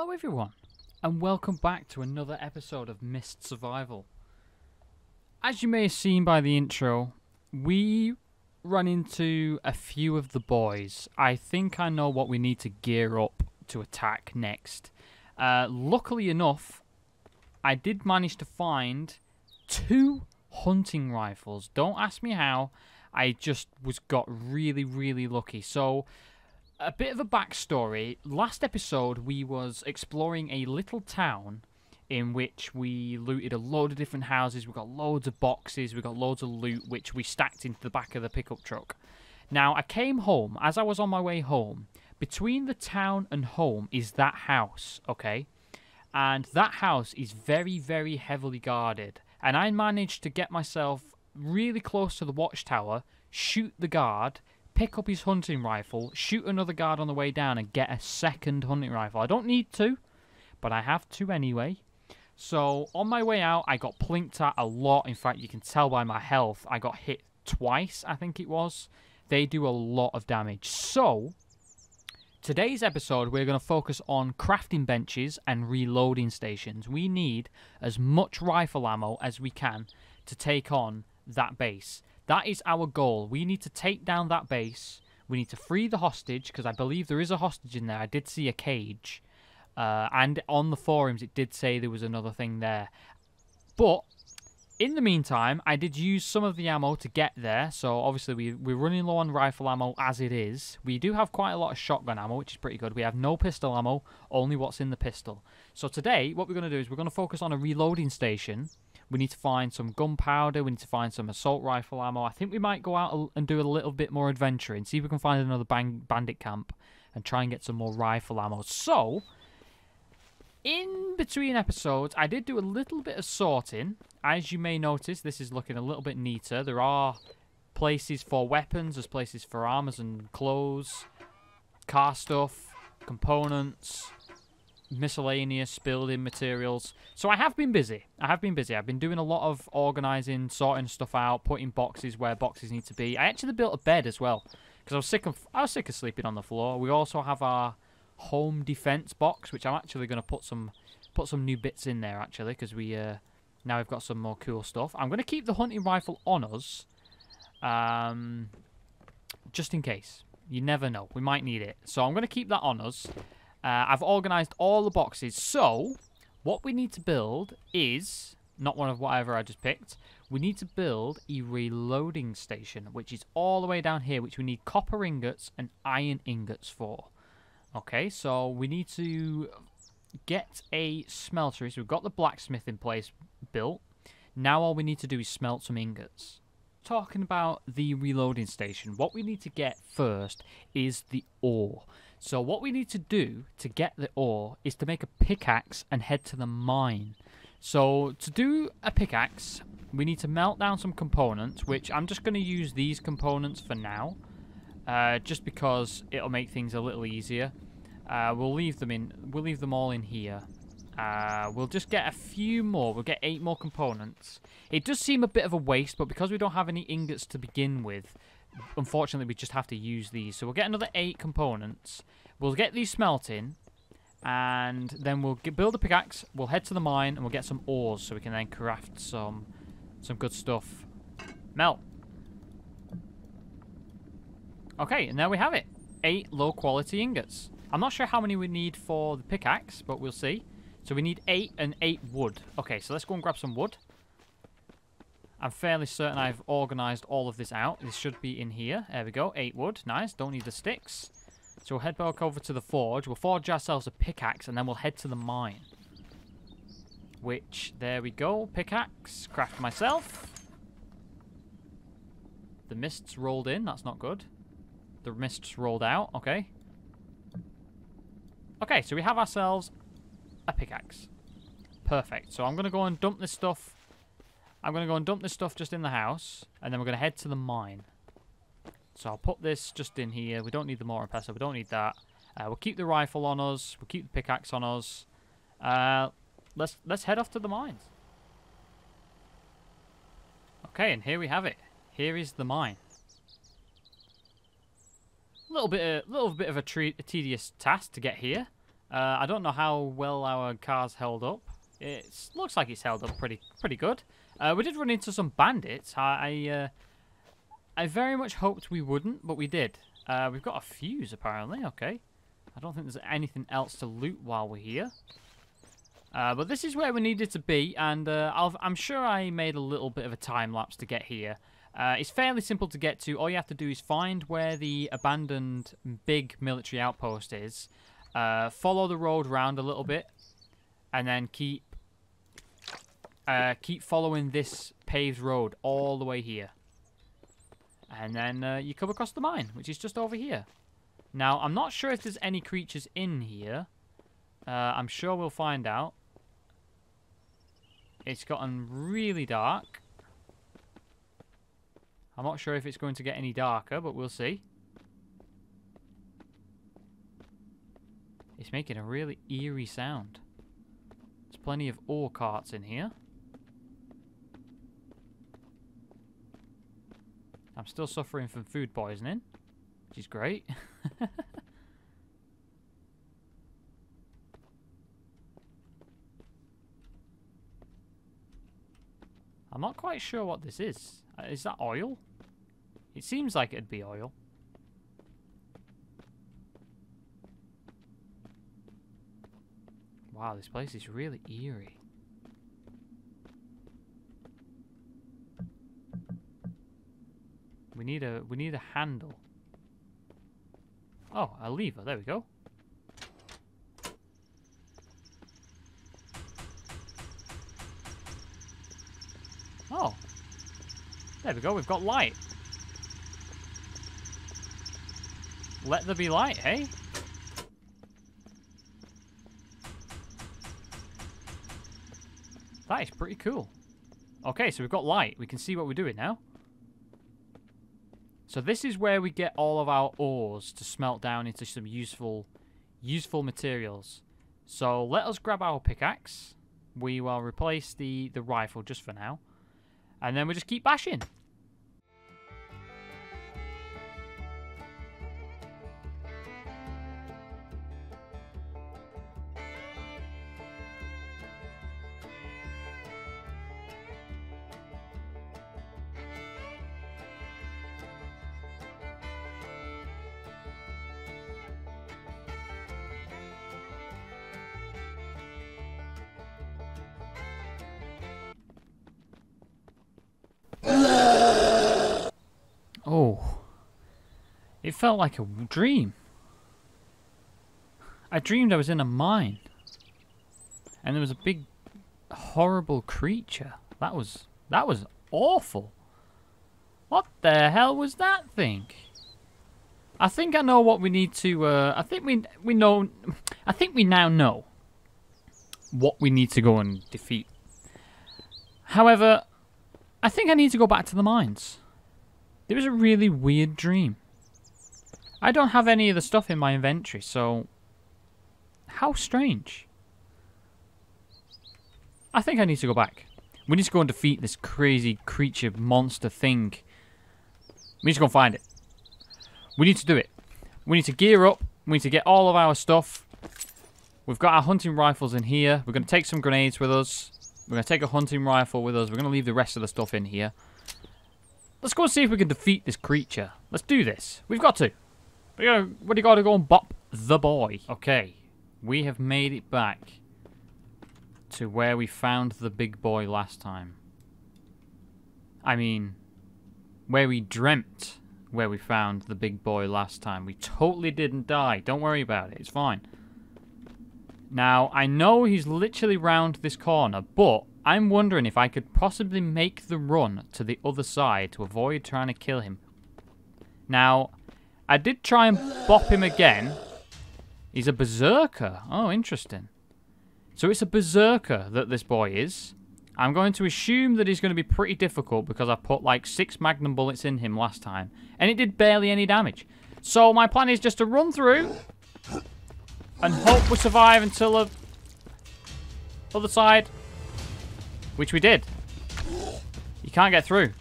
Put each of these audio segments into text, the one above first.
Hello, everyone, and welcome back to another episode of Mist Survival. As you may have seen by the intro, we run into a few of the boys. I think I know what we need to gear up to attack next. Uh, luckily enough, I did manage to find two hunting rifles. Don't ask me how. I just was got really, really lucky. So, a bit of a backstory. Last episode, we was exploring a little town in which we looted a load of different houses. We got loads of boxes. We got loads of loot, which we stacked into the back of the pickup truck. Now, I came home. As I was on my way home, between the town and home is that house, okay? And that house is very, very heavily guarded. And I managed to get myself really close to the watchtower, shoot the guard, pick up his hunting rifle, shoot another guard on the way down, and get a second hunting rifle. I don't need to, but I have to anyway. So on my way out, I got plinked at a lot. In fact, you can tell by my health, I got hit twice, I think it was. They do a lot of damage. So, today's episode, we're going to focus on crafting benches and reloading stations. We need as much rifle ammo as we can to take on that base. That is our goal. We need to take down that base. We need to free the hostage, because I believe there is a hostage in there. I did see a cage. Uh, and on the forums, it did say there was another thing there. But in the meantime, I did use some of the ammo to get there. So obviously, we, we're running low on rifle ammo as it is. We do have quite a lot of shotgun ammo, which is pretty good. We have no pistol ammo, only what's in the pistol. So today, what we're going to do is we're going to focus on a reloading station. We need to find some gunpowder. We need to find some assault rifle ammo. I think we might go out and do a little bit more adventuring. See if we can find another bang bandit camp and try and get some more rifle ammo. So, in between episodes, I did do a little bit of sorting. As you may notice, this is looking a little bit neater. There are places for weapons, there's places for armors and clothes, car stuff, components, miscellaneous building materials. So I have been busy. I have been busy. I've been doing a lot of organising, sorting stuff out, putting boxes where boxes need to be. I actually built a bed as well because I was sick of I was sick of sleeping on the floor. We also have our home defense box, which I'm actually going to put some put some new bits in there actually because we uh, now we've got some more cool stuff. I'm going to keep the hunting rifle on us, um, just in case. You never know, we might need it. So I'm going to keep that on us. Uh, I've organised all the boxes. So what we need to build is not one of whatever I just picked. We need to build a reloading station, which is all the way down here, which we need copper ingots and iron ingots for. Okay, so we need to get a smelter. So we've got the blacksmith in place built. Now all we need to do is smelt some ingots. Talking about the reloading station, what we need to get first is the ore. So what we need to do to get the ore is to make a pickaxe and head to the mine. So to do a pickaxe, we need to melt down some components, which I'm just going to use these components for now. Uh, just because it'll make things a little easier. Uh, we'll leave them in. We'll leave them all in here. Uh, we'll just get a few more. We'll get eight more components. It does seem a bit of a waste, but because we don't have any ingots to begin with, unfortunately we just have to use these. So we'll get another eight components. We'll get these smelting, and then we'll get, build a pickaxe. We'll head to the mine and we'll get some ores so we can then craft some some good stuff. Melt. Okay, and there we have it. Eight low quality ingots. I'm not sure how many we need for the pickaxe, but we'll see. So we need eight and eight wood. Okay, so let's go and grab some wood. I'm fairly certain I've organised all of this out. This should be in here. There we go. Eight wood. Nice. Don't need the sticks. So we'll head back over to the forge. We'll forge ourselves a pickaxe and then we'll head to the mine. Which, there we go. Pickaxe. Craft myself. The mist's rolled in. That's not good. The mist's rolled out. Okay. Okay, so we have ourselves a pickaxe. Perfect. So I'm going to go and dump this stuff. I'm going to go and dump this stuff just in the house. And then we're going to head to the mine. So I'll put this just in here. We don't need the mortar and pestle. We don't need that. Uh, we'll keep the rifle on us. We'll keep the pickaxe on us. Uh, let's let's head off to the mines. Okay, and here we have it. Here is the mine. A little bit, a little bit of a, a tedious task to get here. Uh, I don't know how well our car's held up. It looks like it's held up pretty pretty good. Uh, we did run into some bandits. I I, uh, I very much hoped we wouldn't, but we did. Uh, we've got a fuse apparently. Okay. I don't think there's anything else to loot while we're here. Uh, but this is where we needed to be, and uh, i am sure I made a little bit of a time lapse to get here. Uh, it's fairly simple to get to. All you have to do is find where the abandoned big military outpost is, follow the road round a little bit, and then keep uh, keep following this paved road all the way here. And then uh, you come across the mine, which is just over here. Now, I'm not sure if there's any creatures in here. I'm sure we'll find out. It's gotten really dark. I'm not sure if it's going to get any darker, but we'll see. It's making a really eerie sound. There's plenty of ore carts in here. I'm still suffering from food poisoning, which is great. I'm not quite sure what this is. Uh, is that oil? It seems like it'd be oil. Wow, this place is really eerie. We need a we need a handle. Oh, a lever. There we go. Oh. There we go, we've got light. Let there be light, hey? That is pretty cool. Okay, so we've got light. We can see what we're doing now. So this is where we get all of our ores to smelt down into some useful, useful materials. So let us grab our pickaxe. We will replace the, the rifle just for now. And then we just keep bashing. Oh. It felt like a dream. I dreamed I was in a mine. And there was a big horrible creature. That was that was awful. What the hell was that thing? I think I know what we need to uh, I think we we know I think we now know what we need to go and defeat. However, I think I need to go back to the mines. It was a really weird dream. I don't have any of the stuff in my inventory, so... How strange. I think I need to go back. We need to go and defeat this crazy creature monster thing. We need to go and find it. We need to do it. We need to gear up. We need to get all of our stuff. We've got our hunting rifles in here. We're going to take some grenades with us. We're going to take a hunting rifle with us. We're going to leave the rest of the stuff in here. Let's go and see if we can defeat this creature. Let's do this. We've got to. We gotta, we gotta go and bop the boy. Okay, we have made it back to where we found the big boy last time. I mean, where we dreamt where we found the big boy last time. We totally didn't die. Don't worry about it. It's fine. Now, I know he's literally round this corner, but I'm wondering if I could possibly make the run to the other side to avoid trying to kill him. Now, I did try and bop him again. He's a berserker. Oh, interesting. So it's a berserker that this boy is. I'm going to assume that he's going to be pretty difficult because I put like six magnum bullets in him last time. And it did barely any damage. So my plan is just to run through and hope we survive until the other side. Which we did. You can't get through.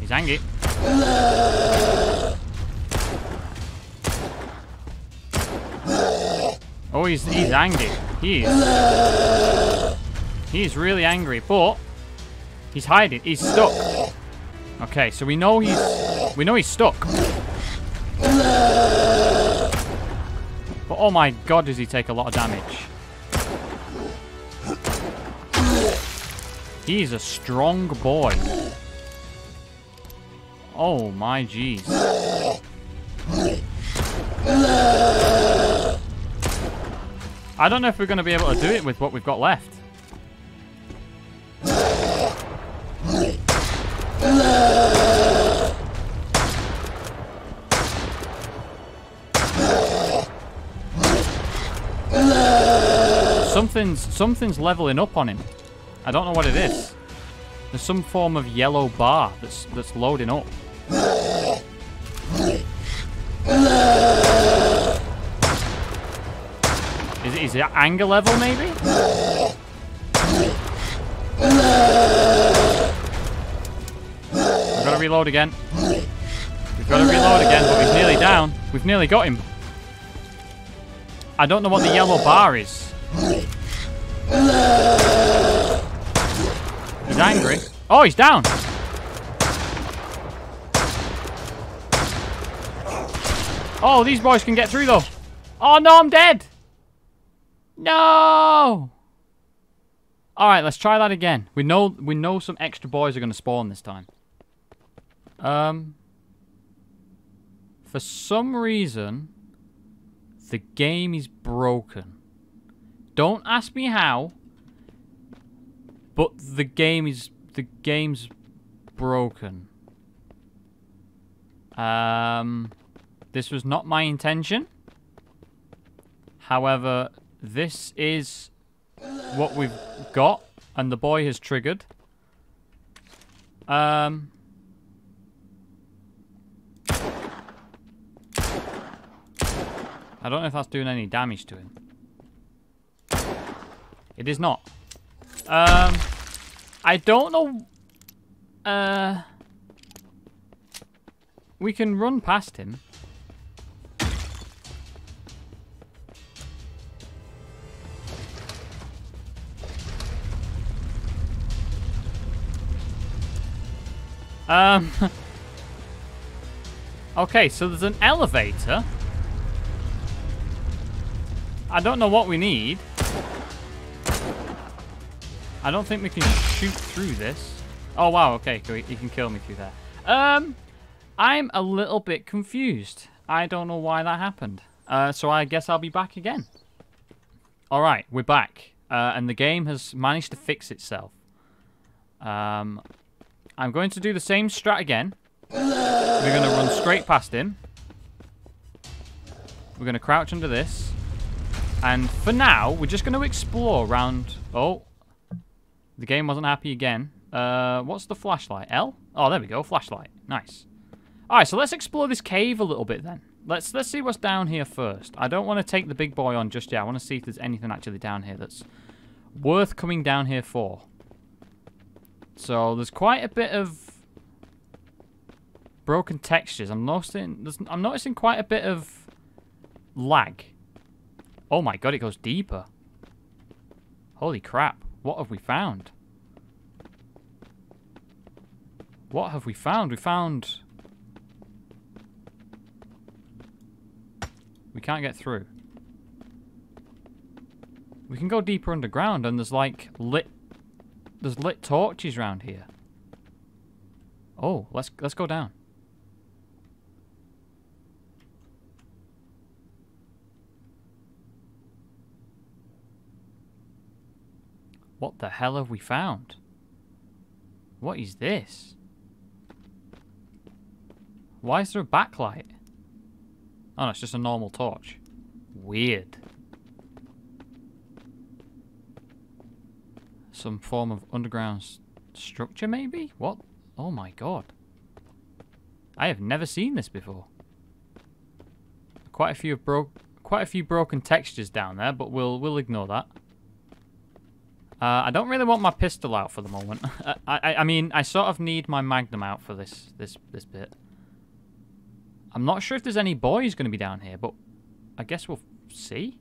He's angry. Oh, he's, he's angry. He is. He's really angry, but he's hiding. He's stuck. Okay, so we know he's Oh, we know he's stuck. But oh my god, does he take a lot of damage? He's a strong boy. Oh my jeez. I don't know if we're going to be able to do it with what we've got left. Something's something's leveling up on him. I don't know what it is. There's some form of yellow bar that's that's loading up. Is it, is it anger level, maybe? We've got to reload again. We've got to reload again, but we've nearly down. We've nearly got him. I don't know what the yellow bar is. He's angry. Oh, he's down. Oh, these boys can get through, though. Oh, no, I'm dead. No! Alright, let's try that again. We know we know some extra boys are going to spawn this time. Um, For some reason, the game is broken. Don't ask me how, but the game is... The game's broken. Um, this was not my intention. However, this is what we've got, and the boy has triggered. Um... I don't know if that's doing any damage to him. It is not. Um, I don't know. Uh, we can run past him. Um. okay, so there's an elevator. I don't know what we need. I don't think we can shoot through this. Oh, wow, okay, he can kill me through there. Um, I'm a little bit confused. I don't know why that happened. Uh, so I guess I'll be back again. Alright, we're back. Uh, and the game has managed to fix itself. Um, I'm going to do the same strat again. We're going to run straight past him. We're going to crouch under this. And for now, we're just going to explore around... Oh, the game wasn't happy again. Uh, what's the flashlight? L? Oh, there we go. Flashlight. Nice. Alright, so let's explore this cave a little bit then. Let's let's see what's down here first. I don't want to take the big boy on just yet. I want to see if there's anything actually down here that's worth coming down here for. So there's quite a bit of broken textures. I'm noticing I'm noticing quite a bit of lag. Oh my god, it goes deeper. Holy crap. What have we found? What have we found? We found... We can't get through. We can go deeper underground and there's like lit there's lit torches around here. Oh, let's let's go down. What the hell have we found? What is this? Why is there a backlight? Oh, no, it's just a normal torch. Weird. Some form of underground structure, maybe? What? Oh my god. I have never seen this before. Quite a few broke, quite a few broken textures down there, but we'll we'll ignore that. Uh, I don't really want my pistol out for the moment. Uh, I, I, I mean, I sort of need my magnum out for this, this, this bit. I'm not sure if there's any boys going to be down here, but I guess we'll see.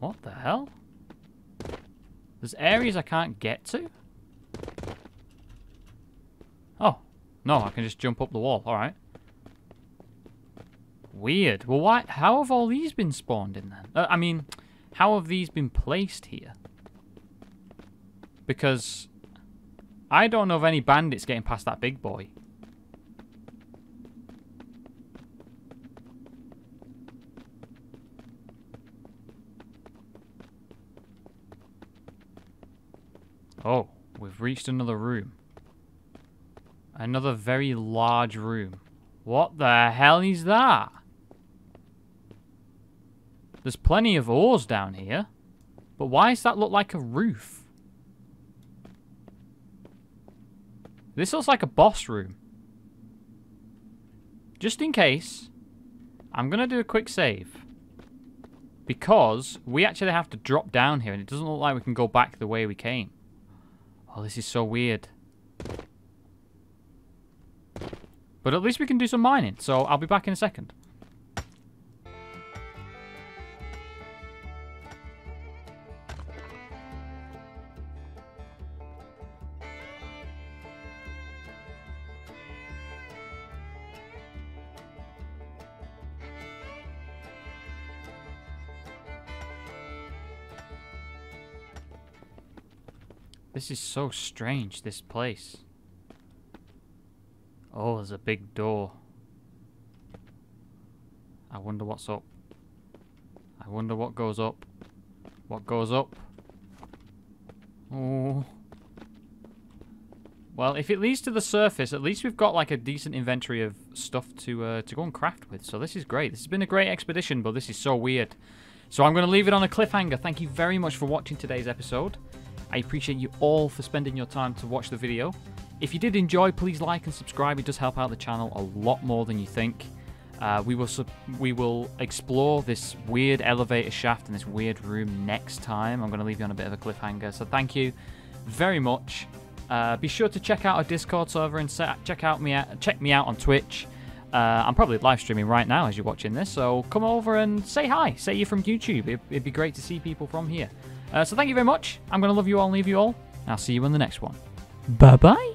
What the hell? There's areas I can't get to? Oh, no, I can just jump up the wall. All right. Weird. Well, why? How have all these been spawned in then? Uh, I mean, how have these been placed here? Because I don't know of any bandits getting past that big boy. Oh, we've reached another room. Another very large room. What the hell is that? There's plenty of ores down here. But why does that look like a roof? This looks like a boss room. Just in case, I'm going to do a quick save. Because we actually have to drop down here and it doesn't look like we can go back the way we came. Oh, this is so weird. But at least we can do some mining, so I'll be back in a second. This is so strange, this place. Oh, there's a big door. I wonder what's up. I wonder what goes up. What goes up? Oh. Well, if it leads to the surface, at least we've got like a decent inventory of stuff to uh, to go and craft with. So this is great. This has been a great expedition, but this is so weird. So I'm going to leave it on a cliffhanger. Thank you very much for watching today's episode. I appreciate you all for spending your time to watch the video. If you did enjoy, please like and subscribe. It does help out the channel a lot more than you think. Uh, we will we will explore this weird elevator shaft and this weird room next time. I'm going to leave you on a bit of a cliffhanger. So thank you very much. Uh, be sure to check out our Discord server and set, check out me out, check me out on Twitch. Uh, I'm probably live streaming right now as you're watching this, so come over and say hi. Say you're from YouTube. It'd, it'd be great to see people from here. Uh, so thank you very much. I'm going to love you all and leave you all. I'll see you in the next one. Bye bye.